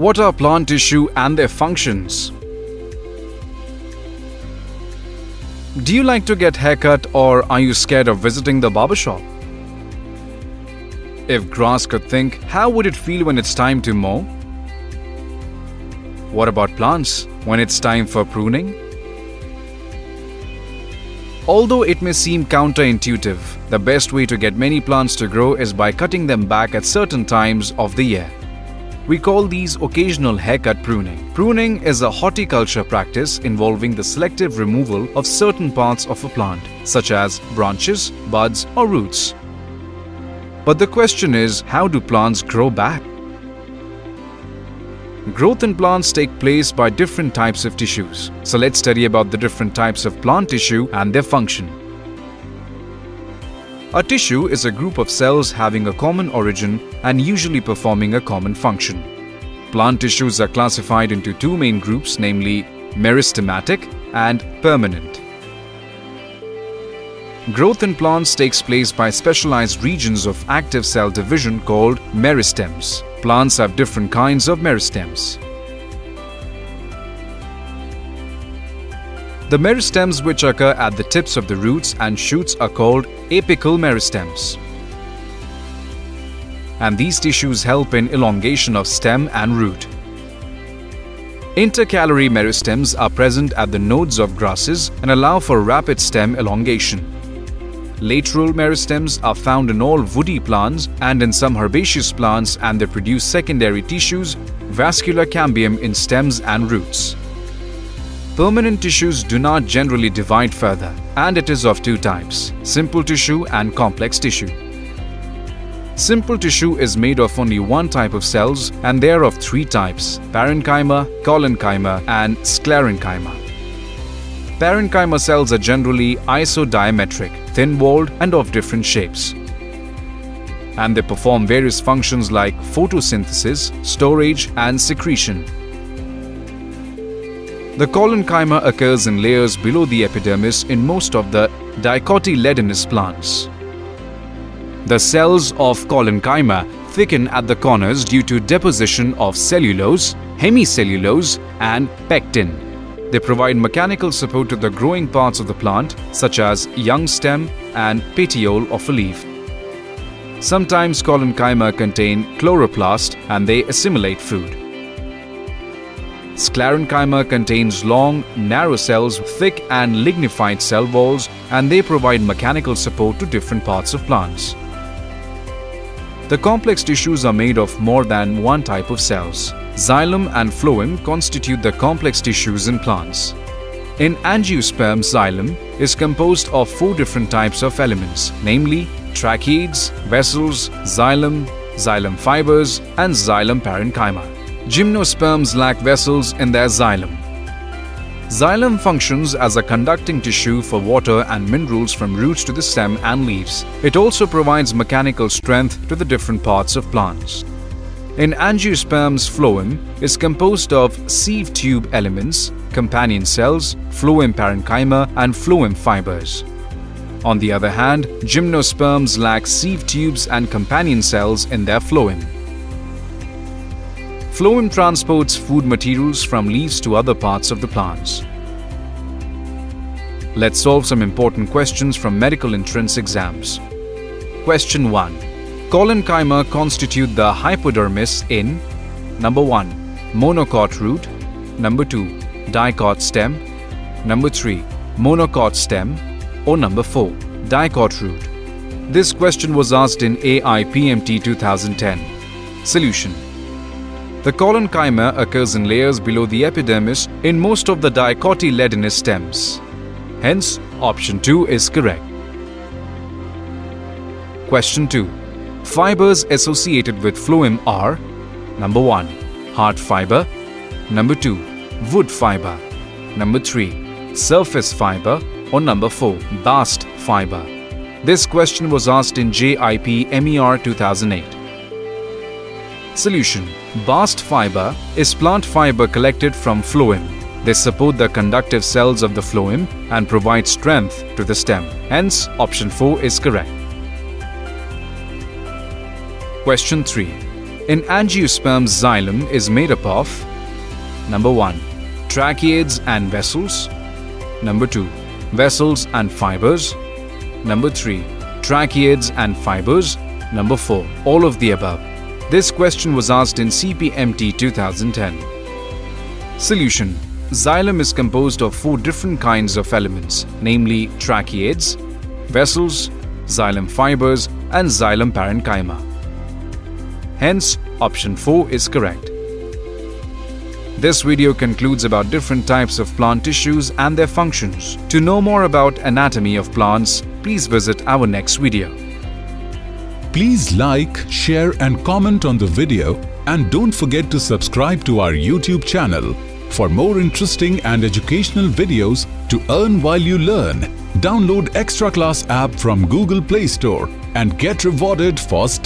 What are plant tissue and their functions? Do you like to get haircut or are you scared of visiting the barber shop? If grass could think, how would it feel when it's time to mow? What about plants when it's time for pruning? Although it may seem counterintuitive, the best way to get many plants to grow is by cutting them back at certain times of the year. We call these occasional haircut pruning. Pruning is a horticulture practice involving the selective removal of certain parts of a plant, such as branches, buds, or roots. But the question is, how do plants grow back? Growth in plants take place by different types of tissues. So let's study about the different types of plant tissue and their function. A tissue is a group of cells having a common origin and usually performing a common function. Plant tissues are classified into two main groups namely meristematic and permanent. Growth in plants takes place by specialized regions of active cell division called meristems. Plants have different kinds of meristems. The meristems which occur at the tips of the roots and shoots are called apical meristems. And these tissues help in elongation of stem and root. Intercalary meristems are present at the nodes of grasses and allow for rapid stem elongation. Lateral meristems are found in all woody plants and in some herbaceous plants and they produce secondary tissues, vascular cambium in stems and roots. Permanent tissues do not generally divide further and it is of two types, simple tissue and complex tissue. Simple tissue is made of only one type of cells and they are of three types, parenchyma, collenchyma and sclerenchyma. Parenchyma cells are generally isodiametric, thin-walled and of different shapes. And they perform various functions like photosynthesis, storage and secretion. The collenchyma occurs in layers below the epidermis in most of the dicotyledonous plants. The cells of collenchyma thicken at the corners due to deposition of cellulose, hemicellulose and pectin. They provide mechanical support to the growing parts of the plant, such as young stem and petiole of a leaf. Sometimes collenchyma contain chloroplast and they assimilate food. Sclerenchyma contains long, narrow cells thick and lignified cell walls and they provide mechanical support to different parts of plants. The complex tissues are made of more than one type of cells. Xylem and phloem constitute the complex tissues in plants. In angiosperm, xylem is composed of four different types of elements, namely tracheids, vessels, xylem, xylem fibers, and xylem parenchyma. Gymnosperms lack vessels in their xylem. Xylem functions as a conducting tissue for water and minerals from roots to the stem and leaves. It also provides mechanical strength to the different parts of plants. In angiosperms, phloem is composed of sieve tube elements, companion cells, phloem parenchyma, and phloem fibers. On the other hand, gymnosperms lack sieve tubes and companion cells in their phloem. Phloem transports food materials from leaves to other parts of the plants. Let's solve some important questions from medical entrance exams. Question 1. Collenchyma constitute the hypodermis in number 1. Monocot root, number 2. Dicot stem, number 3. Monocot stem, or number 4. Dicot root. This question was asked in AIPMT 2010. Solution The collenchyma occurs in layers below the epidermis in most of the dicotyledonous stems. Hence, option 2 is correct. Question 2. Fibers associated with phloem are Number 1. Hard fiber Number 2. Wood fiber Number 3. Surface fiber or number 4. Bast fiber. This question was asked in JIPMER 2008. Solution Bast fiber is plant fiber collected from phloem. They support the conductive cells of the phloem and provide strength to the stem. Hence, option 4 is correct. Question 3. In angiosperms, xylem is made up of Number 1. Tracheids and vessels. Number 2. Vessels and fibers. Number 3. Tracheids and fibers. Number 4. All of the above. This question was asked in CPMT 2010. Solution Xylem is composed of four different kinds of elements, namely tracheids, vessels, xylem fibers, and xylem parenchyma. Hence, option 4 is correct. This video concludes about different types of plant tissues and their functions. To know more about anatomy of plants, please visit our next video. Please like, share and comment on the video and don't forget to subscribe to our YouTube channel for more interesting and educational videos to earn while you learn. Download Extraclass app from Google Play Store and get rewarded for studying.